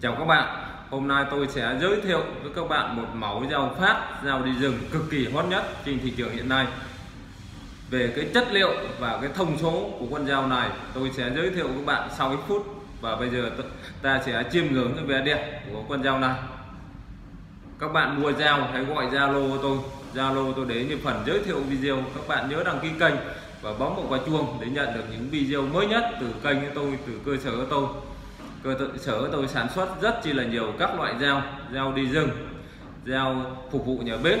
Chào các bạn, hôm nay tôi sẽ giới thiệu với các bạn một mẫu dao phát, dao đi rừng cực kỳ hot nhất trên thị trường hiện nay. Về cái chất liệu và cái thông số của con dao này tôi sẽ giới thiệu với các bạn sau ít phút. Và bây giờ ta sẽ chiêm ngưỡng cái vẻ đẹp của con dao này. Các bạn mua dao hãy gọi Zalo của tôi. Zalo tôi để như phần giới thiệu video. Các bạn nhớ đăng ký kênh và bấm một quả chuông để nhận được những video mới nhất từ kênh của tôi, từ cơ sở của tôi cơ sở tôi sản xuất rất chi là nhiều các loại dao dao đi rừng dao phục vụ nhà bếp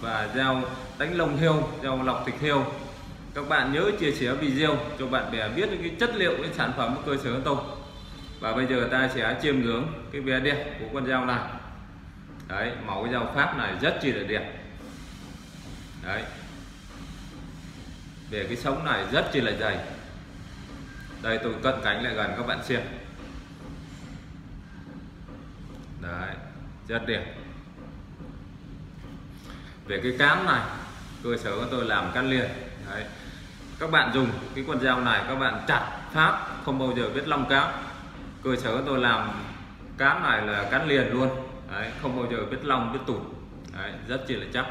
và dao đánh lông heo dao lọc thịt heo. Các bạn nhớ chia sẻ video cho bạn bè biết cái chất liệu, cái sản phẩm của cơ sở tôi. Và bây giờ ta sẽ chiêm ngưỡng cái vẻ đẹp của con dao này. Đấy, màu cái dao pháp này rất chi là đẹp. Đấy. Về cái sống này rất chi là dày. Đây, tôi cận cánh lại gần các bạn xem. Đấy rất đẹp. Về cái cán này cơ sở của tôi làm cắt liền. Đấy. các bạn dùng cái con dao này các bạn chặt pháp không bao giờ biết long cán cơ sở của tôi làm cán này là cắt liền luôn. Đấy, không bao giờ biết long biết tụt. Đấy, rất chỉ là chắc.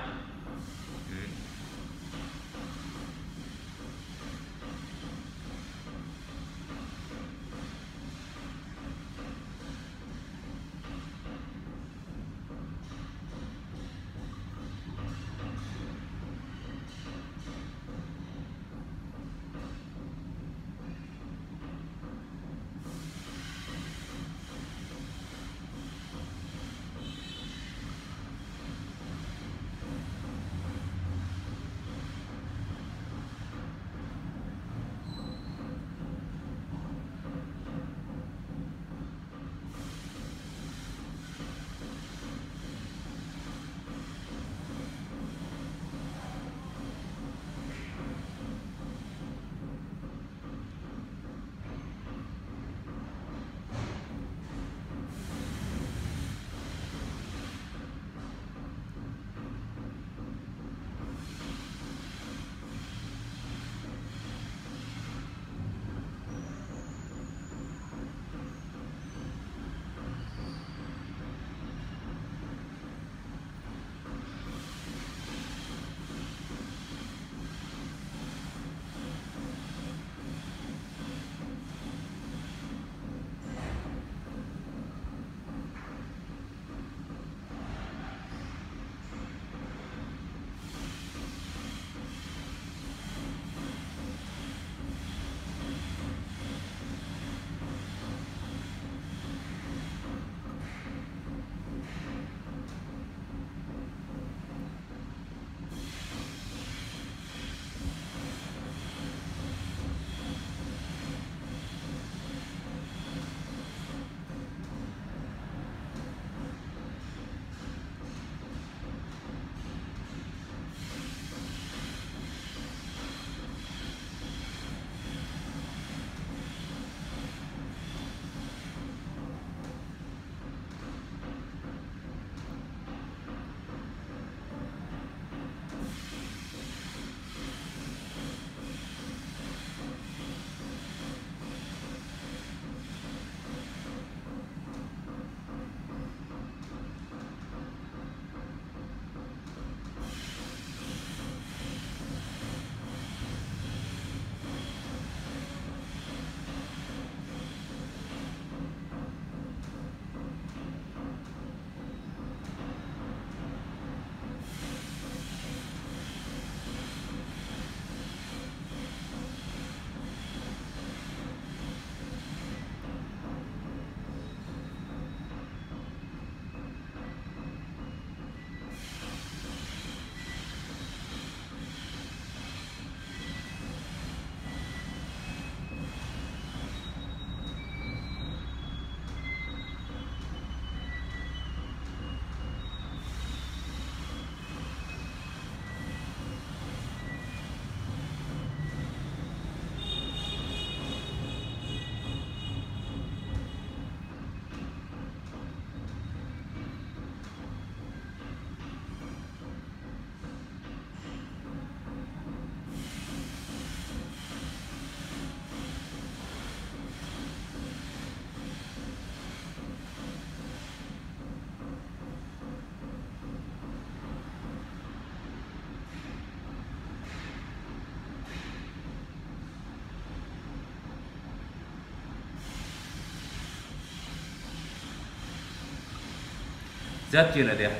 Rất chi là đẹp.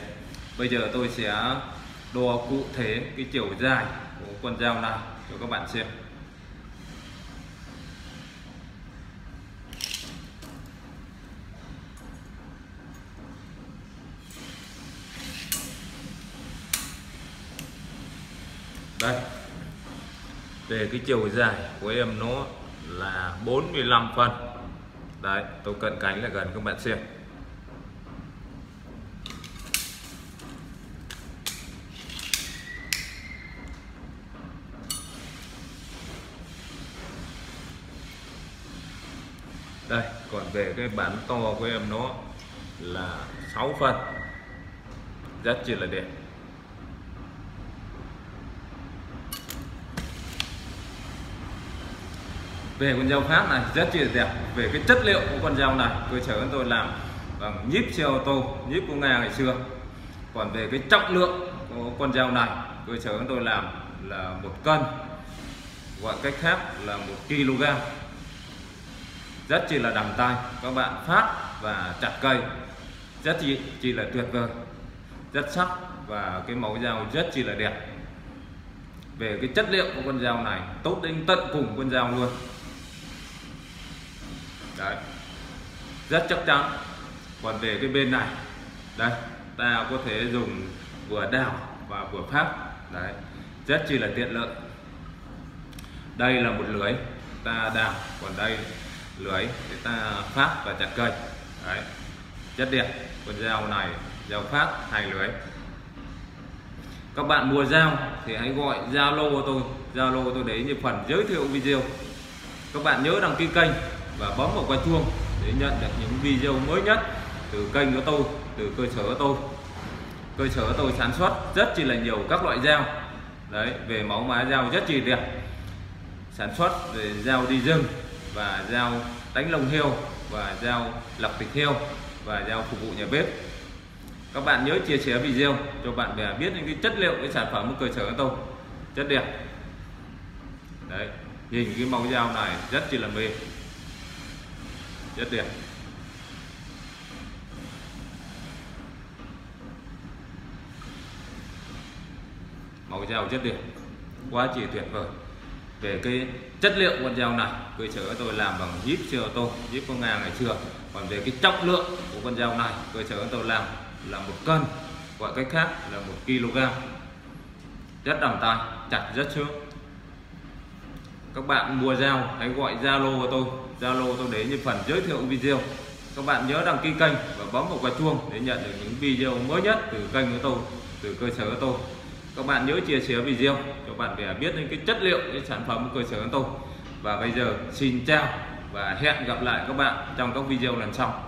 Bây giờ tôi sẽ đo cụ thể cái chiều dài của con dao này cho các bạn xem. Đây. Về cái chiều dài của em nó là 45 phân. Đấy, tôi cận cánh là gần các bạn xem. Đây, còn về cái bản to của em nó là 6 phân. Rất chỉ là đẹp. Về con dao Pháp này, rất chi là đẹp. Về cái chất liệu của con dao này, cơ sở chúng tôi làm bằng nhíp xe ô tô, nhíp của Nga ngày xưa. Còn về cái trọng lượng của con dao này, cơ sở chúng tôi làm là một cân. Gọi cách khác là một kg rất chi là đầm tay các bạn phát và chặt cây. Rất chi, chi là tuyệt vời. Rất sắc và cái mẫu dao rất chi là đẹp. Về cái chất liệu của con dao này tốt đến tận cùng con dao luôn. Đấy. Rất chắc chắn. Còn về cái bên này đây ta có thể dùng vừa đào và vừa phát đấy. Rất chi là tiện lợi. Đây là một lưới ta đào còn đây lưới để ta phát và chặt cây. Đấy. Rất đẹp con dao này, dao phát, hai lưới. Các bạn mua dao thì hãy gọi zalo của tôi. Zalo của tôi để như phần giới thiệu video. Các bạn nhớ đăng ký kênh và bấm vào quả chuông để nhận được những video mới nhất từ kênh của tôi, từ cơ sở của tôi. Cơ sở của tôi sản xuất rất chỉ là nhiều các loại dao. Đấy, về mẫu mã dao rất chi đẹp sản xuất về dao đi rừng và dao đánh lồng heo và dao lọc thịt heo và dao phục vụ nhà bếp. Các bạn nhớ chia sẻ video cho bạn bè biết những cái chất liệu, cái sản phẩm của cơ sở tôi rất đẹp. Đấy, nhìn cái móng dao này rất chi là mềm rất đẹp. Màu dao rất đẹp. Quá chỉ tuyệt vời về cái chất liệu con dao này cơ sở tôi làm bằng zip xe ô tô zip có ngang ngày xưa còn về cái trọng lượng của con dao này cơ sở tôi làm là một cân, gọi cách khác là một kg. Rất đầm tay chặt rất sướng các bạn mua dao, hãy gọi zalo của tôi. Zalo tôi để như phần giới thiệu video. Các bạn nhớ đăng ký kênh và bấm vào quả chuông để nhận được những video mới nhất từ kênh của tôi, từ cơ sở của tôi các bạn nhớ chia sẻ video cho bạn bè biết những cái chất liệu, cái sản phẩm của cơ sở của tôi và bây giờ xin chào và hẹn gặp lại các bạn trong các video lần sau.